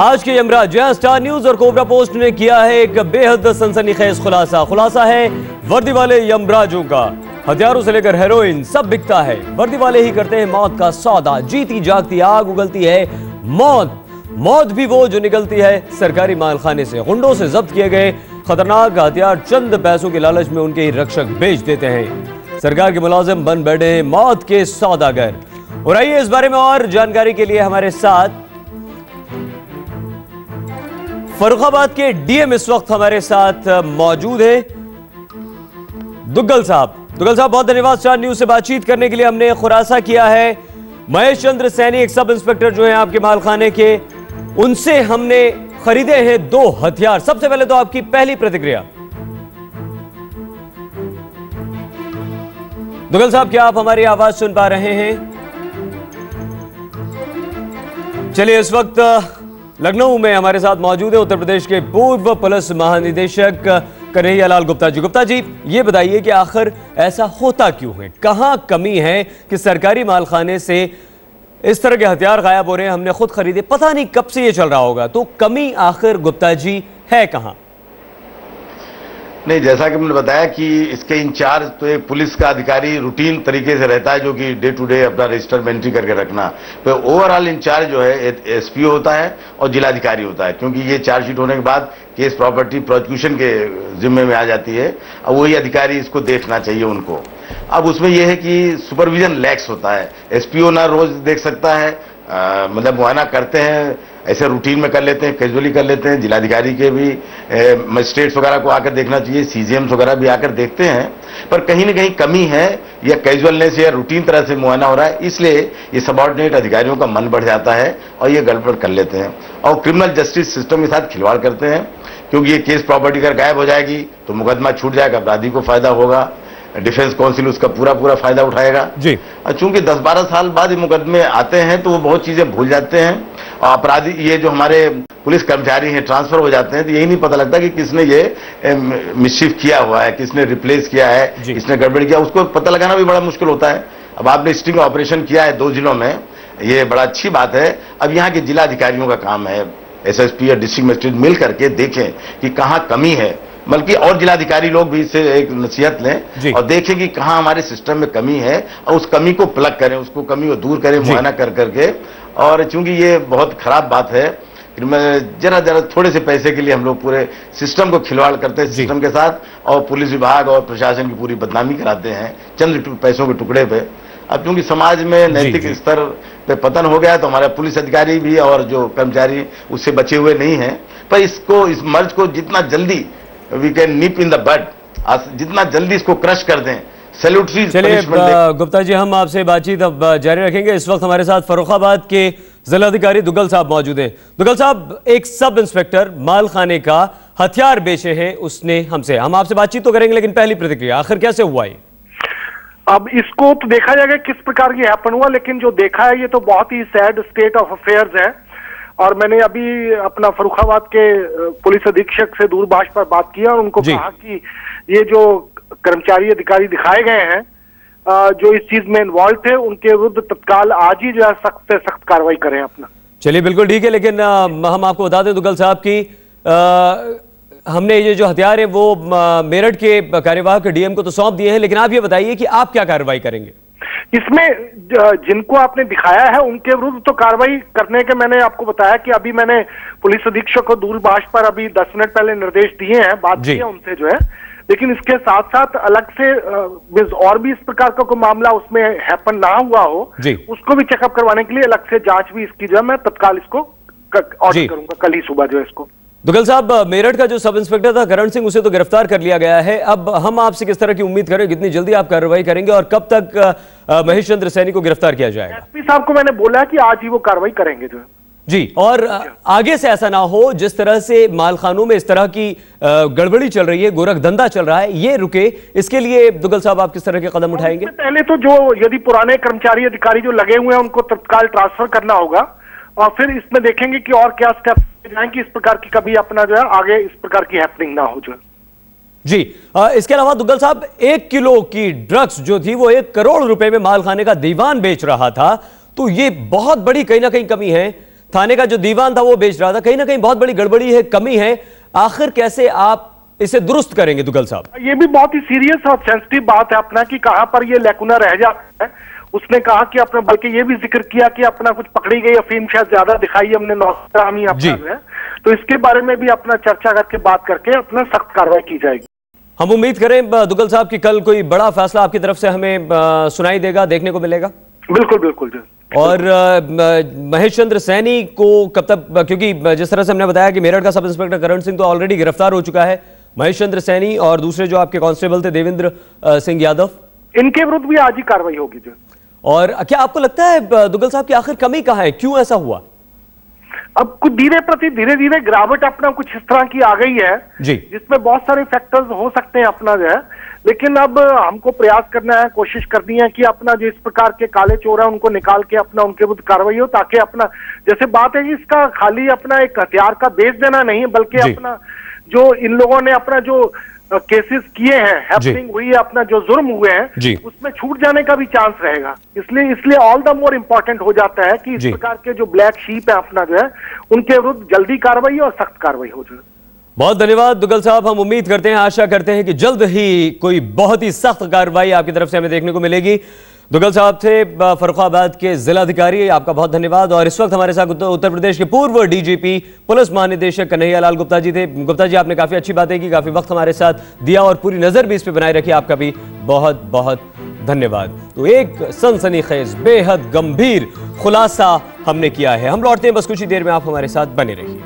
आज के यमराज जहाँ स्टार न्यूज़ और कोबरा पोस्ट ने किया है एक बेहद सनसनीखेज खुलासा। खुलासा है वर्दी वाले यमराजों का। हथियारों से लेकर हेरोइन सब बिकता है। वर्दी वाले ही करते हैं मौत का सौदा। जीती जागती आग उगलती है मौत। मौत भी वो जो निकलती है सरकारी मालखाने से। गुंडों से जब्त किए गए खतरनाक हथियार चंद पैसों के लालच में उनके ही रक्षक बेच देते हैं। सरकार के मुलाजिम बन बैठे मौत के सौदागर। और आइए इस बारे में और जानकारी के लिए हमारे साथ फरुखाबाद के डीएम इस वक्त हमारे साथ मौजूद हैं। दुग्गल साहब। दुग्गल साहब, बहुत धन्यवाद स्टार न्यूज़ से बातचीत करने के लिए हमने खुलासा किया है। महेश चंद्र सैनी, एक सब इंस्पेक्टर जो है आपके मालखाने के, उनसे हमने खरीदे हैं दो हथियार। सबसे पहले तो आपकी पहली प्रतिक्रिया। दुगल साहब, क्या आप हमारी आवाज़ सुन पा रहे हैं? चलिए, इस वक्त लखनऊ में हमारे साथ मौजूद है उत्तर प्रदेश के पूर्व पुलिस महानिदेशक कन्हैया लाल गुप्ता जी। गुप्ता जी, ये बताइए कि आखिर ऐसा होता क्यों है? कहाँ कमी है कि सरकारी मालखाने से इस तरह के हथियार गायब हो रहे हैं? हमने खुद खरीदे, पता नहीं कब से ये चल रहा होगा। तो कमी आखिर गुप्ता जी है कहाँ? नहीं, जैसा कि मैंने बताया कि इसके इंचार्ज तो एक पुलिस का अधिकारी रूटीन तरीके से रहता है जो कि डे टू डे अपना रजिस्टर में एंट्री करके रखना। तो ओवरऑल इंचार्ज जो है एसपी होता है और जिलाधिकारी होता है, क्योंकि ये चार्जशीट होने के बाद केस प्रॉपर्टी प्रोसिक्यूशन के जिम्मे में आ जाती है। और वही अधिकारी इसको देखना चाहिए उनको। अब उसमें यह है कि सुपरविजन लैक्स होता है। एसपीओ ना रोज देख सकता है मतलब मुआयना करते हैं ऐसे रूटीन में कर लेते हैं कैजुअली कर लेते हैं, जिलाधिकारी के भी मजिस्ट्रेट्स वगैरह को आकर देखना चाहिए सीजीएम्स वगैरह भी आकर देखते हैं। पर कहीं ना कहीं कमी है, या कैजुअलनेस या रूटीन तरह से मुआयना हो रहा है, इसलिए ये सबॉर्डिनेट अधिकारियों का मन बढ़ जाता है और ये गड़बड़ कर लेते हैं। और क्रिमिनल जस्टिस सिस्टम के साथ खिलवाड़ करते हैं, क्योंकि ये केस प्रॉपर्टी अगर गायब हो जाएगी तो मुकदमा छूट जाएगा, अपराधी को फ़ायदा होगा। डिफेंस काउंसिल उसका पूरा पूरा फ़ायदा उठाएगा। जी। चूँकि 10-12 साल बाद ये मुकदमे आते हैं तो वो बहुत चीज़ें भूल जाते हैं और अपराधी ये जो हमारे पुलिस कर्मचारी हैं ट्रांसफ़र हो जाते हैं तो यही नहीं पता लगता कि किसने ये मिशीफ किया हुआ है किसने रिप्लेस किया है किसने गड़बड़ किया उसको पता लगाना भी बड़ा मुश्किल होता है। अब आपने स्टिंग ऑपरेशन किया है दो जिलों में ये बड़ा अच्छी बात है। अब यहाँ के जिला अधिकारियों का काम है एसएसपी या डिस्ट्रिक्ट मजिस्ट्रेट मिल करके देखें कि कहाँ कमी है। बल्कि और जिलाधिकारी लोग भी इससे एक नसीहत लें और देखें कि कहाँ हमारे सिस्टम में कमी है और उस कमी को प्लग करें उसको कमी को दूर करें मुआयना कर करके। और चूँकि ये बहुत खराब बात है मैं जरा जरा थोड़े से पैसे के लिए हम लोग पूरे सिस्टम को खिलवाड़ करते हैं सिस्टम के साथ और पुलिस विभाग और प्रशासन की पूरी बदनामी कराते हैं चंद पैसों के टुकड़े पे। अब क्योंकि समाज में नैतिक स्तर पे पतन हो गया तो हमारे पुलिस अधिकारी भी और जो कर्मचारी उससे बचे हुए नहीं हैं। पर इसको इस मर्ज को जितना जल्दी we can nip in the bud जितना जल्दी इसको क्रश कर दें सैल्यूटरी चलिए गुप्ता जी हम आपसे बातचीत अब जारी रखेंगे। इस वक्त हमारे साथ फरुखाबाद के जिलाधिकारी दुगल साहब मौजूद हैं। दुगल साहब एक सब इंस्पेक्टर माल खाने का हथियार बेचे हैं उसने हमसे। हम आपसे बातचीत तो करेंगे लेकिन पहली प्रतिक्रिया आखिर कैसे हुआ ये? अब इसको तो देखा जाएगा किस प्रकार की हैपन हुआ लेकिन जो देखा है ये तो बहुत ही सैड स्टेट ऑफ़ अफेयर्स है। और मैंने अभी अपना फरुखाबाद के पुलिस अधीक्षक से दूरभाष पर बात किया और उनको कहा कि ये जो कर्मचारी अधिकारी दिखाए गए हैं जो इस चीज़ में इन्वॉल्व थे उनके विरुद्ध तत्काल आज ही जो है सख्त से सख्त कार्रवाई करें अपना। चलिए बिल्कुल ठीक है लेकिन आ, हम आपको बता दें दुगल साहब की आ, हमने ये जो हथियार है वो मेरठ के कार्यवाहक डीएम को तो सौंप दिए हैं लेकिन आप ये बताइए कि आप क्या कार्रवाई करेंगे? इसमें जिनको आपने दिखाया है उनके विरुद्ध तो कार्रवाई करने के मैंने आपको बताया कि अभी मैंने पुलिस अधीक्षक को दूरभाष पर अभी दस मिनट पहले निर्देश दिए हैं बात की है उनसे जो है। लेकिन इसके साथ साथ अलग से और भी इस प्रकार का कोई मामला उसमें हैपन ना हुआ हो उसको भी चेकअप करवाने के लिए अलग से जाँच भी इसकी जो है मैं तत्काल इसको ऑर्डर करूँगा कल ही सुबह जो है इसको। दुगल साहब मेरठ का जो सब इंस्पेक्टर था करण सिंह उसे तो गिरफ़्तार कर लिया गया है। अब हम आपसे किस तरह की उम्मीद करें कितनी जल्दी आप कार्रवाई करेंगे और कब तक महेश चंद्र सैनी को गिरफ़्तार किया जाएगा? एसपी साहब को मैंने बोला कि आज ही वो कार्रवाई करेंगे जो जी और आगे से ऐसा ना हो जिस तरह से मालखानों में इस तरह की गड़बड़ी चल रही है गोरख धंधा चल रहा है ये रुके। इसके लिए दुगल साहब आप किस तरह के कदम उठाएँगे? पहले तो जो यदि पुराने कर्मचारी अधिकारी जो लगे हुए हैं उनको तत्काल ट्रांसफ़र करना होगा और फिर इसमें देखेंगे कि और क्या स्टेप जाए कि इस प्रकार की कभी अपना जो है आगे इस प्रकार की हैपनिंग ना हो जो जी आ, इसके अलावा दुग्गल साहब एक किलो की ड्रग्स जो थी वो एक करोड़ रुपए में माल खाने का दीवान बेच रहा था। तो ये बहुत बड़ी कहीं ना कहीं कमी है। थाने का जो दीवान था वो बेच रहा था। कहीं ना कहीं बहुत बड़ी गड़बड़ी है कमी है। आखिर कैसे आप इसे दुरुस्त करेंगे दुगल साहब? ये भी बहुत ही सीरियस और सेंसिटिव बात है अपना कि कहाँ पर ये लेकुना रह जाता है। उसने कहा कि अपने बल्कि ये भी ज़िक्र किया कि अपना कुछ पकड़ी गई अफीम शायद ज़्यादा दिखाई हमने नौसरामी अपना है। तो इसके बारे में भी अपना चर्चा करके बात करके अपना सख्त कार्रवाई की जाएगी। हम उम्मीद करें दुगल साहब की कल कोई बड़ा फैसला आपकी तरफ़ से हमें सुनाई देगा देखने को मिलेगा? बिल्कुल बिल्कुल जी। और महेश चंद्र सैनी को कब तक क्योंकि जिस तरह से हमने बताया कि मेरठ का सब इंस्पेक्टर करण सिंह तो ऑलरेडी गिरफ़्तार हो चुका है महेश चंद्र सैनी और दूसरे जो आपके कांस्टेबल थे देवेंद्र सिंह यादव। इनके विरुद्ध भी आज ही कार्रवाई होगी जी। और क्या आपको लगता है दुगल साहब की आखिर कमी कहाँ है? क्यों ऐसा हुआ? अब कुछ धीरे प्रति धीरे धीरे गिरावट अपना कुछ इस तरह की आ गई है जी। जिसमें बहुत सारे फैक्टर्स हो सकते हैं अपना जो है। लेकिन अब हमको प्रयास करना है कोशिश करनी है कि अपना जो इस प्रकार के काले चोर है उनको निकाल के अपना उनके विरुद्ध कार्रवाई हो ताकि अपना जैसे बात है कि इसका खाली अपना एक हथियार का बेच देना नहीं बल्कि अपना जो इन लोगों ने अपना जो केसेस किए हैं हैपनिंग हुई है अपना जो जुर्म हुए हैं उसमें छूट जाने का भी चांस रहेगा। इसलिए इसलिए ऑल द मोर इम्पोर्टेंट हो जाता है कि इस प्रकार के जो ब्लैक शीप है अपना जो है उनके विरुद्ध जल्दी कार्रवाई और सख्त कार्रवाई हो जाए। बहुत धन्यवाद दुगल साहब। हम उम्मीद करते हैं आशा करते हैं कि जल्द ही कोई बहुत ही सख्त कार्रवाई आपकी तरफ़ से हमें देखने को मिलेगी। दुगल साहब थे फरुखाबाद के जिलाधिकारी। आपका बहुत धन्यवाद। और इस वक्त हमारे साथ उत्तर प्रदेश के पूर्व डीजीपी, पुलिस महानिदेशक कन्हैया लाल गुप्ता जी थे। गुप्ता जी, आपने काफ़ी अच्छी बातें की, काफ़ी वक्त हमारे साथ दिया और पूरी नज़र भी इस पर बनाए रखी। आपका भी बहुत बहुत धन्यवाद। तो एक सनसनीखेज बेहद गंभीर खुलासा हमने किया है। हम लौटते हैं, बस कुछ ही देर में आप हमारे साथ बने रहिए।